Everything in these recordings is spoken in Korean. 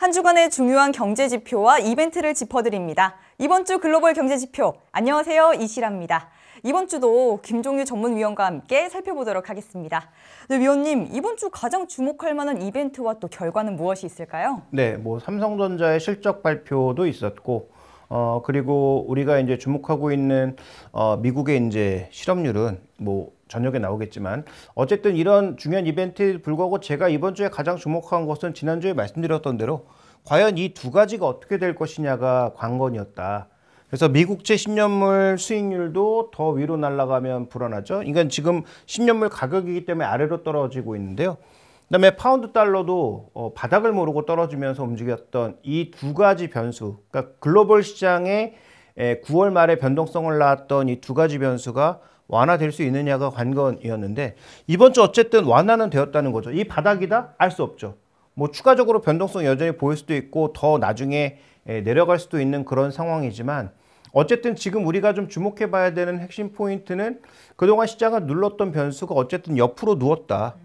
한 주간의 중요한 경제 지표와 이벤트를 짚어드립니다. 이번 주 글로벌 경제 지표, 안녕하세요. 이시라입니다. 이번 주도 김종유 전문위원과 함께 살펴보도록 하겠습니다. 네, 위원님, 이번 주 가장 주목할 만한 이벤트와 또 결과는 무엇이 있을까요? 네, 뭐 삼성전자의 실적 발표도 있었고, 어 그리고 우리가 이제 주목하고 있는 어 미국의 이제 실업률은 뭐 저녁에 나오겠지만 어쨌든 이런 중요한 이벤트에 불구하고 제가 이번 주에 가장 주목한 것은 지난주에 말씀드렸던 대로 과연 이 두 가지가 어떻게 될 것이냐가 관건이었다. 그래서 미국채 10년물 수익률도 더 위로 날아가면 불안하죠. 그러니까 지금 10년물 가격이기 때문에 아래로 떨어지고 있는데요. 그다음에 파운드 달러도 어, 바닥을 모르고 떨어지면서 움직였던 이 두 가지 변수, 그러니까 글로벌 시장의 에, 9월 말에 변동성을 낳았던 이 두 가지 변수가 완화될 수 있느냐가 관건이었는데 이번 주 어쨌든 완화는 되었다는 거죠. 이 바닥이다 알 수 없죠. 뭐 추가적으로 변동성 여전히 보일 수도 있고 더 나중에 에, 내려갈 수도 있는 그런 상황이지만 어쨌든 지금 우리가 좀 주목해 봐야 되는 핵심 포인트는 그동안 시장을 눌렀던 변수가 어쨌든 옆으로 누웠다.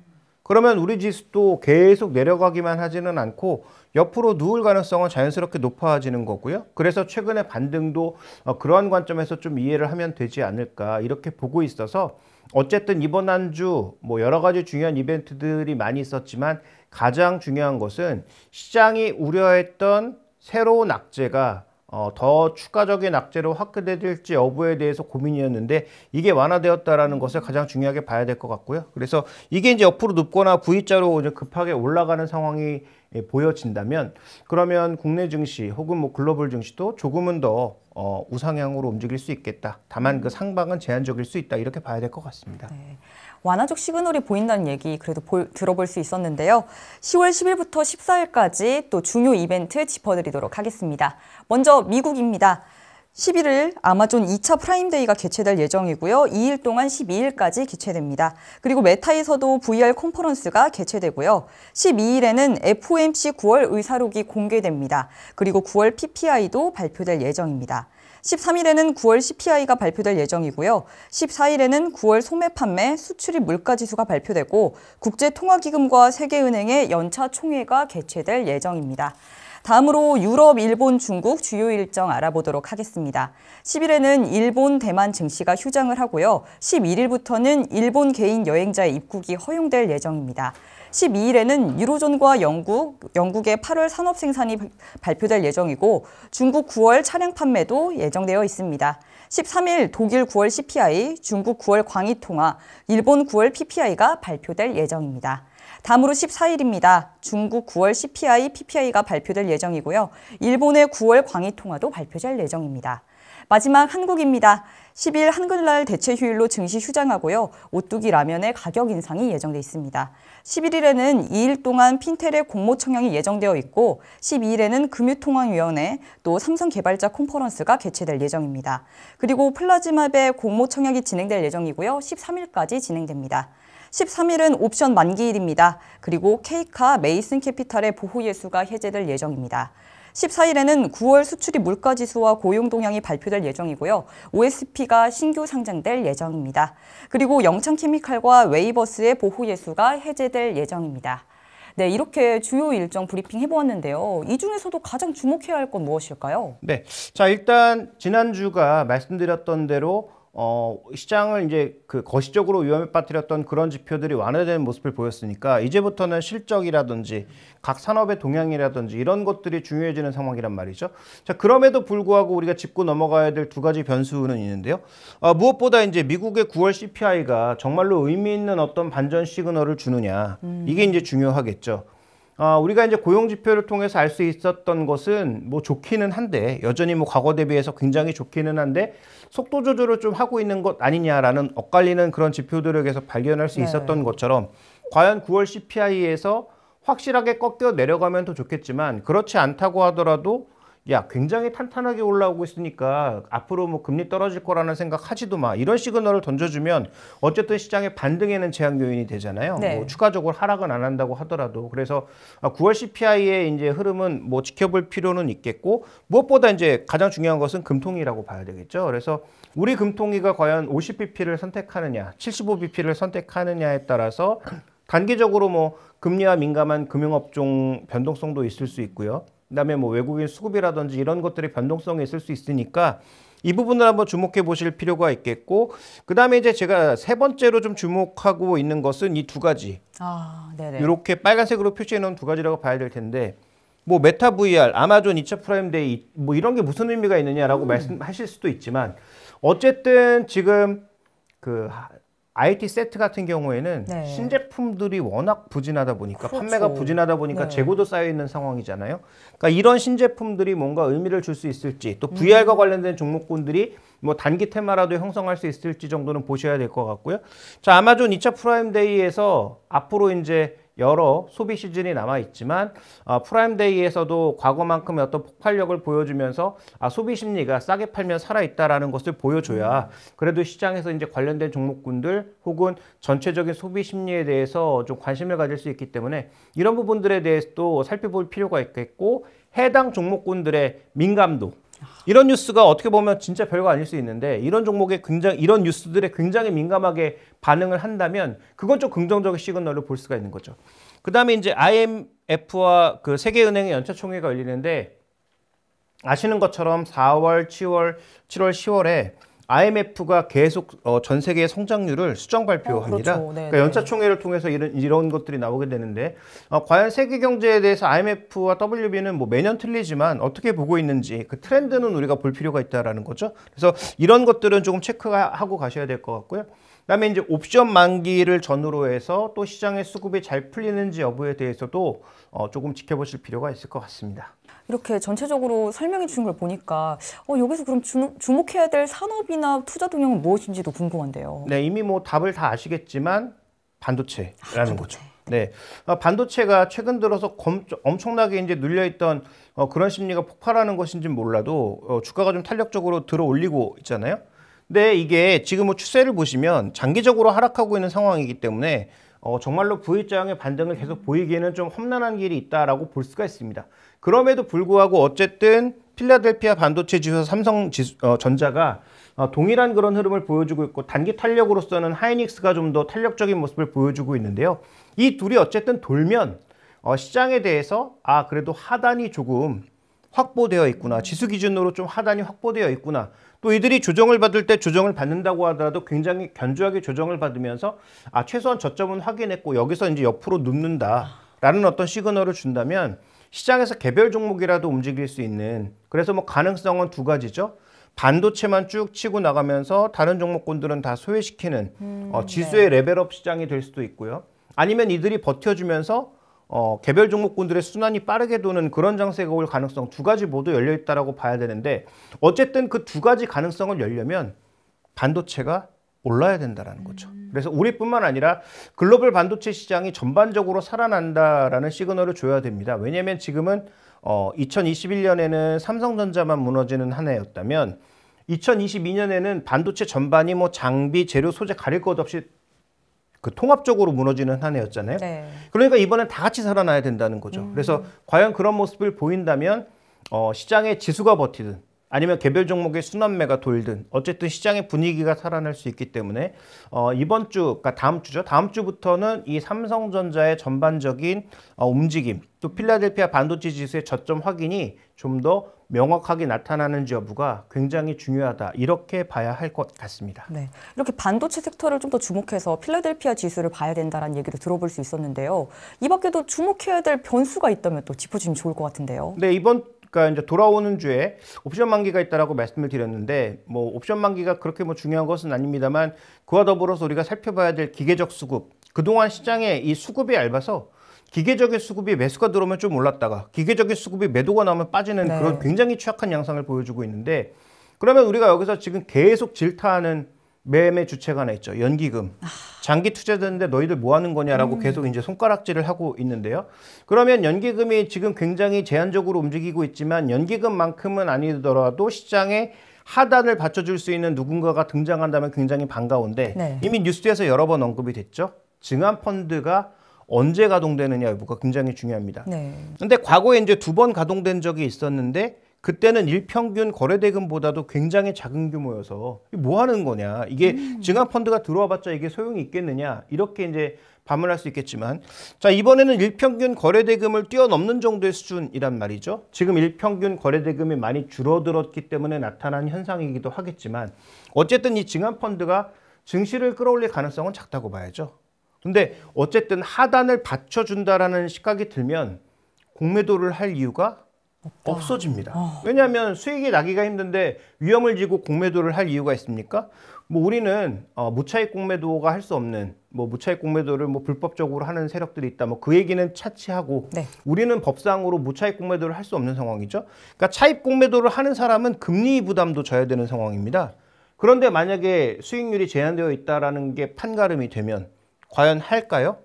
그러면 우리 지수도 계속 내려가기만 하지는 않고 옆으로 누울 가능성은 자연스럽게 높아지는 거고요. 그래서 최근에 반등도 어, 그러한 관점에서 좀 이해를 하면 되지 않을까 이렇게 보고 있어서 어쨌든 이번 한 주 뭐 여러 가지 중요한 이벤트들이 많이 있었지만 가장 중요한 것은 시장이 우려했던 새로운 악재가 어, 더 추가적인 악재로 확대될지 여부에 대해서 고민이었는데 이게 완화되었다라는 것을 가장 중요하게 봐야 될 것 같고요. 그래서 이게 이제 옆으로 눕거나 V자로 이제 급하게 올라가는 상황이 예, 보여진다면 그러면 국내 증시 혹은 뭐 글로벌 증시도 조금은 더 어, 우상향으로 움직일 수 있겠다. 다만 그 상방은 제한적일 수 있다. 이렇게 봐야 될 것 같습니다. 네. 완화적 시그널이 보인다는 얘기 그래도 볼, 들어볼 수 있었는데요. 10월 10일부터 14일까지 또 중요 이벤트 짚어드리도록 하겠습니다. 먼저 미국입니다. 11일 아마존 2차 프라임데이가 개최될 예정이고요. 2일 동안 12일까지 개최됩니다. 그리고 메타에서도 VR 컨퍼런스가 개최되고요. 12일에는 FOMC 9월 의사록이 공개됩니다. 그리고 9월 PPI도 발표될 예정입니다. 13일에는 9월 CPI가 발표될 예정이고요. 14일에는 9월 소매 판매 수출입 물가 지수가 발표되고 국제통화기금과 세계은행의 연차 총회가 개최될 예정입니다. 다음으로 유럽, 일본, 중국 주요 일정 알아보도록 하겠습니다. 10일에는 일본, 대만 증시가 휴장을 하고요. 11일부터는 일본 개인 여행자의 입국이 허용될 예정입니다. 12일에는 유로존과 영국, 영국의 8월 산업 생산이 발표될 예정이고 중국 9월 차량 판매도 예정되어 있습니다. 13일 독일 9월 CPI, 중국 9월 광의통화, 일본 9월 PPI가 발표될 예정입니다. 다음으로 14일입니다. 중국 9월 CPI, PPI가 발표될 예정이고요. 일본의 9월 광의통화도 발표될 예정입니다. 마지막 한국입니다. 10일 한글날 대체 휴일로 증시 휴장하고요. 오뚜기 라면의 가격 인상이 예정돼 있습니다. 11일에는 2일 동안 핀텔의 공모 청약이 예정되어 있고 12일에는 금융통화위원회 또 삼성 개발자 컨퍼런스가 개최될 예정입니다. 그리고 플라즈맵의 공모 청약이 진행될 예정이고요. 13일까지 진행됩니다. 13일은 옵션 만기일입니다. 그리고 케이카 메이슨 캐피탈의 보호 예수가 해제될 예정입니다. 14일에는 9월 수출입 물가지수와 고용 동향이 발표될 예정이고요. OSP가 신규 상장될 예정입니다. 그리고 영창케미칼과 웨이버스의 보호 예수가 해제될 예정입니다. 네, 이렇게 주요 일정 브리핑 해보았는데요. 이 중에서도 가장 주목해야 할 건 무엇일까요? 네, 자 일단 지난주가 말씀드렸던 대로 어, 시장을 이제 그 거시적으로 위험에 빠뜨렸던 그런 지표들이 완화되는 모습을 보였으니까 이제부터는 실적이라든지 각 산업의 동향이라든지 이런 것들이 중요해지는 상황이란 말이죠. 자, 그럼에도 불구하고 우리가 짚고 넘어가야 될 두 가지 변수는 있는데요. 어, 무엇보다 이제 미국의 9월 CPI가 정말로 의미 있는 어떤 반전 시그널을 주느냐. 이게 이제 중요하겠죠. 어, 우리가 이제 고용 지표를 통해서 알 수 있었던 것은 뭐 좋기는 한데 여전히 뭐 과거 대비해서 굉장히 좋기는 한데 속도 조절을 좀 하고 있는 것 아니냐라는 엇갈리는 그런 지표들을 계속 발견할 수 네. 있었던 것처럼 과연 9월 CPI에서 확실하게 꺾여 내려가면 더 좋겠지만 그렇지 않다고 하더라도 야 굉장히 탄탄하게 올라오고 있으니까 앞으로 뭐 금리 떨어질 거라는 생각 하지도 마 이런 시그널을 던져주면 어쨌든 시장의 반등에는 제약 요인이 되잖아요. 네. 뭐 추가적으로 하락은 안 한다고 하더라도 그래서 9월 CPI의 이제 흐름은 뭐 지켜볼 필요는 있겠고 무엇보다 이제 가장 중요한 것은 금통위라고 봐야 되겠죠. 그래서 우리 금통위가 과연 50bp를 선택하느냐, 75bp를 선택하느냐에 따라서 단기적으로 뭐 금리와 민감한 금융업종 변동성도 있을 수 있고요. 그다음에 뭐 외국인 수급이라든지 이런 것들의 변동성이 있을 수 있으니까 이 부분을 한번 주목해 보실 필요가 있겠고 그다음에 이제 제가 세 번째로 좀 주목하고 있는 것은 이 두 가지 아, 네네. 이렇게 빨간색으로 표시해 놓은 두 가지라고 봐야 될 텐데 뭐 메타 VR, 아마존 2차 프라임 데이 뭐 이런 게 무슨 의미가 있느냐라고 말씀하실 수도 있지만 어쨌든 지금 그 IT 세트 같은 경우에는 네. 신제품들이 워낙 부진하다 보니까 그렇죠. 판매가 부진하다 보니까 네. 재고도 쌓여 있는 상황이잖아요. 그러니까 이런 신제품들이 뭔가 의미를 줄 수 있을지 또 VR과 관련된 종목군들이 뭐 단기 테마라도 형성할 수 있을지 정도는 보셔야 될 것 같고요. 자, 아마존 2차 프라임 데이에서 앞으로 이제 여러 소비 시즌이 남아 있지만 어, 프라임 데이에서도 과거만큼의 어떤 폭발력을 보여주면서 아, 소비 심리가 싸게 팔면 살아 있다라는 것을 보여줘야 그래도 시장에서 이제 관련된 종목군들 혹은 전체적인 소비 심리에 대해서 좀 관심을 가질 수 있기 때문에 이런 부분들에 대해서도 살펴볼 필요가 있겠고 해당 종목군들의 민감도 이런 뉴스가 어떻게 보면 진짜 별거 아닐 수 있는데 이런 종목에 굉장히 이런 뉴스들에 굉장히 민감하게 반응을 한다면 그건 좀 긍정적인 시그널을 볼 수가 있는 거죠. 그다음에 이제 IMF와 그 세계은행의 연차 총회가 열리는데 아시는 것처럼 4월, 7월, 7월, 10월에 IMF가 계속 어, 전 세계의 성장률을 수정 발표합니다. 어, 그렇죠. 네, 그러니까 네. 연차 총회를 통해서 이런 이런 것들이 나오게 되는데 어, 과연 세계 경제에 대해서 IMF와 WB는 뭐 매년 틀리지만 어떻게 보고 있는지 그 트렌드는 우리가 볼 필요가 있다라는 거죠. 그래서 이런 것들은 조금 체크하고 가셔야 될 것 같고요. 그다음에 이제 옵션 만기를 전후로 해서 또 시장의 수급이 잘 풀리는지 여부에 대해서도 어, 조금 지켜보실 필요가 있을 것 같습니다. 이렇게 전체적으로 설명해 주신 걸 보니까 어, 여기서 그럼 주, 주목해야 될 산업이나 투자 동향은 무엇인지도 궁금한데요. 네, 이미 뭐 답을 다 아시겠지만 반도체라는 반도체. 거죠. 네, 어, 반도체가 최근 들어서 검, 엄청나게 이제 눌려있던 어, 그런 심리가 폭발하는 것인지 몰라도 어, 주가가 좀 탄력적으로 들어 올리고 있잖아요. 근데 이게 지금 뭐 추세를 보시면 장기적으로 하락하고 있는 상황이기 때문에 어, 정말로 V자형의 반등을 계속 보이기에는 좀 험난한 길이 있다라고 볼 수가 있습니다. 그럼에도 불구하고 어쨌든 필라델피아 반도체 지수 삼성 지수, 어, 전자가 어, 동일한 그런 흐름을 보여주고 있고 단기 탄력으로서는 하이닉스가 좀 더 탄력적인 모습을 보여주고 있는데요. 이 둘이 어쨌든 돌면 어, 시장에 대해서 아 그래도 하단이 조금 확보되어 있구나. 지수 기준으로 좀 하단이 확보되어 있구나. 또 이들이 조정을 받을 때 조정을 받는다고 하더라도 굉장히 견조하게 조정을 받으면서 아 최소한 저점은 확인했고 여기서 이제 옆으로 눕는다라는 어떤 시그널을 준다면 시장에서 개별 종목이라도 움직일 수 있는 그래서 뭐 가능성은 두 가지죠. 반도체만 쭉 치고 나가면서 다른 종목군들은 다 소외시키는 어, 지수의 레벨업 시장이 될 수도 있고요. 아니면 이들이 버텨주면서 어, 개별 종목군들의 순환이 빠르게 도는 그런 장세가 올 가능성 두 가지 모두 열려 있다라고 봐야 되는데 어쨌든 그 두 가지 가능성을 열려면 반도체가 올라야 된다라는 거죠. 그래서 우리뿐만 아니라 글로벌 반도체 시장이 전반적으로 살아난다라는 시그널을 줘야 됩니다. 왜냐하면 지금은 어, 2021년에는 삼성전자만 무너지는 한 해였다면 2022년에는 반도체 전반이 뭐 장비, 재료, 소재 가릴 것 없이 그 통합적으로 무너지는 한 해였잖아요. 네. 그러니까 이번엔 다 같이 살아나야 된다는 거죠. 그래서 과연 그런 모습을 보인다면 어, 시장의 지수가 버티든 아니면 개별 종목의 순환매가 돌든 어쨌든 시장의 분위기가 살아날 수 있기 때문에 어, 이번 주, 그러니까 다음 주죠. 다음 주부터는 이 삼성전자의 전반적인 어, 움직임, 또 필라델피아 반도체 지수의 저점 확인이 좀더 명확하게 나타나는지 여부가 굉장히 중요하다. 이렇게 봐야 할 것 같습니다. 네. 이렇게 반도체 섹터를 좀 더 주목해서 필라델피아 지수를 봐야 된다는 얘기도 들어볼 수 있었는데요. 이 밖에도 주목해야 될 변수가 있다면 또 짚어주면 좋을 것 같은데요. 네, 이번 그러니까 이제 돌아오는 주에 옵션 만기가 있다라고 말씀을 드렸는데 뭐 옵션 만기가 그렇게 뭐 중요한 것은 아닙니다만 그와 더불어서 우리가 살펴봐야 될 기계적 수급. 그동안 시장에 이 수급이 얇아서 기계적인 수급이 매수가 들어오면 좀 올랐다가 기계적인 수급이 매도가 나오면 빠지는 네. 그런 굉장히 취약한 양상을 보여주고 있는데 그러면 우리가 여기서 지금 계속 질타하는 매매 주체가 하나 있죠. 연기금. 장기 투자자인데 너희들 뭐 하는 거냐라고 계속 이제 손가락질을 하고 있는데요. 그러면 연기금이 지금 굉장히 제한적으로 움직이고 있지만 연기금만큼은 아니더라도 시장에 하단을 받쳐줄 수 있는 누군가가 등장한다면 굉장히 반가운데 네. 이미 뉴스에서 여러 번 언급이 됐죠. 증한 펀드가 언제 가동되느냐 여부가 굉장히 중요합니다. 네. 근데 과거에 이제 두 번 가동된 적이 있었는데 그때는 일평균 거래대금보다도 굉장히 작은 규모여서 뭐 하는 거냐 이게 증한 펀드가 들어와봤자 이게 소용이 있겠느냐 이렇게 이제 반문할 수 있겠지만 자 이번에는 일평균 거래대금을 뛰어넘는 정도의 수준이란 말이죠. 지금 일평균 거래대금이 많이 줄어들었기 때문에 나타난 현상이기도 하겠지만 어쨌든 이 증한 펀드가 증시를 끌어올릴 가능성은 작다고 봐야죠. 근데 어쨌든 하단을 받쳐준다라는 시각이 들면 공매도를 할 이유가 없어집니다. 왜냐하면 수익이 나기가 힘든데 위험을 지고 공매도를 할 이유가 있습니까? 뭐 우리는 어, 무차익 공매도가 할 수 없는 뭐 무차익 공매도를 뭐 불법적으로 하는 세력들이 있다. 뭐 그 얘기는 차치하고 네. 우리는 법상으로 무차익 공매도를 할 수 없는 상황이죠. 그러니까 차익 공매도를 하는 사람은 금리 부담도 져야 되는 상황입니다. 그런데 만약에 수익률이 제한되어 있다라는 게 판가름이 되면 과연 할까요?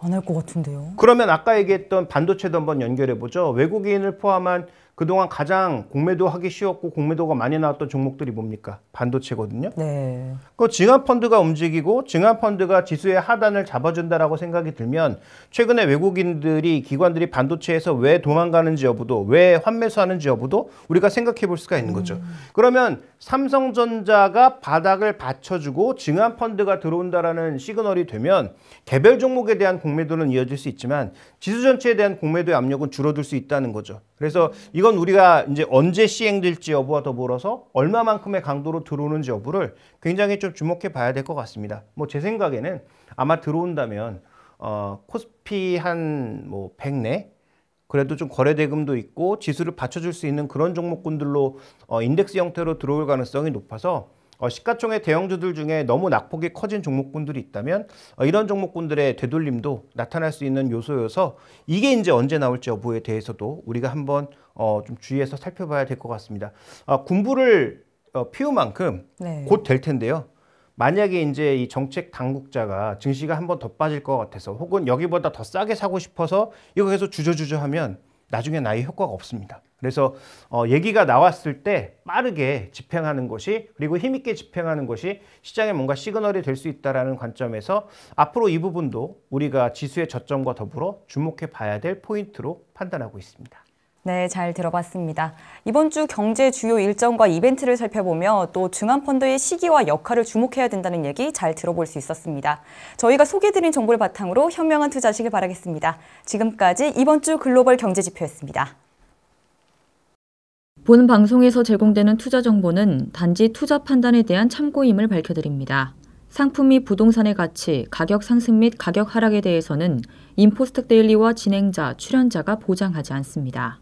안 할 것 같은데요. 그러면 아까 얘기했던 반도체도 한번 연결해 보죠. 외국인을 포함한 그동안 가장 공매도 하기 쉬웠고 공매도가 많이 나왔던 종목들이 뭡니까? 반도체거든요. 네. 그 증한 펀드가 움직이고 증한 펀드가 지수의 하단을 잡아준다라고 생각이 들면 최근에 외국인들이 기관들이 반도체에서 왜 도망가는지 여부도 왜 환매수하는지 여부도 우리가 생각해 볼 수가 있는 거죠. 그러면 삼성전자가 바닥을 받쳐주고 증한 펀드가 들어온다라는 시그널이 되면 개별 종목에 대한 공매도는 이어질 수 있지만 지수 전체에 대한 공매도의 압력은 줄어들 수 있다는 거죠. 그래서 이건 우리가 이제 언제 시행될지 여부와 더불어서 얼마만큼의 강도로 들어오는지 여부를 굉장히 좀 주목해 봐야 될 것 같습니다. 뭐 제 생각에는 아마 들어온다면 어, 코스피 한 뭐 100내 그래도 좀 거래 대금도 있고 지수를 받쳐줄 수 있는 그런 종목군들로 어, 인덱스 형태로 들어올 가능성이 높아서 어, 시가총액 대형주들 중에 너무 낙폭이 커진 종목군들이 있다면 어, 이런 종목군들의 되돌림도 나타날 수 있는 요소여서 이게 이제 언제 나올지 여부에 대해서도 우리가 한번 어, 좀 주의해서 살펴봐야 될 것 같습니다. 아, 군부를 어, 피운 만큼 네. 곧될 텐데요. 만약에 이제 이 정책 당국자가 증시가 한번 더 빠질 것 같아서 혹은 여기보다 더 싸게 사고 싶어서 이거 계속 주저주저 하면 나중에 나의 효과가 없습니다. 그래서 어, 얘기가 나왔을 때 빠르게 집행하는 것이 그리고 힘있게 집행하는 것이 시장에 뭔가 시그널이 될 수 있다라는 관점에서 앞으로 이 부분도 우리가 지수의 저점과 더불어 주목해 봐야 될 포인트로 판단하고 있습니다. 네, 잘 들어봤습니다. 이번 주 경제 주요 일정과 이벤트를 살펴보며 또 증한펀드의 시기와 역할을 주목해야 된다는 얘기 잘 들어볼 수 있었습니다. 저희가 소개드린 정보를 바탕으로 현명한 투자하시길 바라겠습니다. 지금까지 이번 주 글로벌 경제지표였습니다. 본 방송에서 제공되는 투자 정보는 단지 투자 판단에 대한 참고임을 밝혀드립니다. 상품 및 부동산의 가치, 가격 상승 및 가격 하락에 대해서는 인포스텍 데일리와 진행자, 출연자가 보장하지 않습니다.